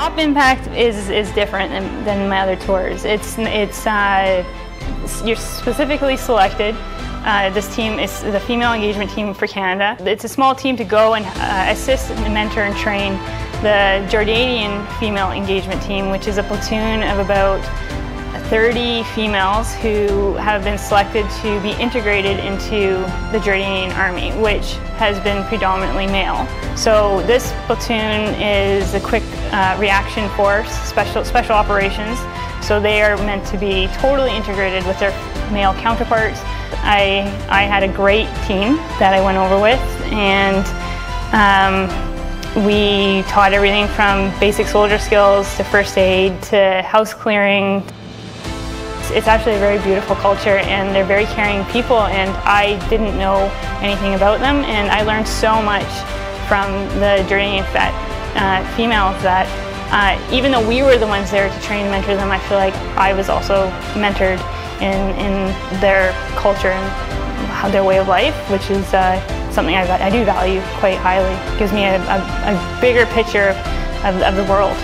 Op Impact is is different than, than my other tours. It's it's uh, you're specifically selected. Uh, this team is the female engagement team for Canada. It's a small team to go and uh, assist, and mentor, and train the Jordanian female engagement team, which is a platoon of about 30 females who have been selected to be integrated into the Jordanian Army, which has been predominantly male. So this platoon is a quick uh, reaction force, special, special operations. So they are meant to be totally integrated with their male counterparts. I, I had a great team that I went over with and um, we taught everything from basic soldier skills to first aid to house clearing. It's actually a very beautiful culture and they're very caring people and I didn't know anything about them and I learned so much from the Jordanian vet uh, females that uh, even though we were the ones there to train and mentor them, I feel like I was also mentored in, in their culture and their way of life, which is uh, something I, I, do value quite highly. It gives me a, a, a bigger picture of, of the world.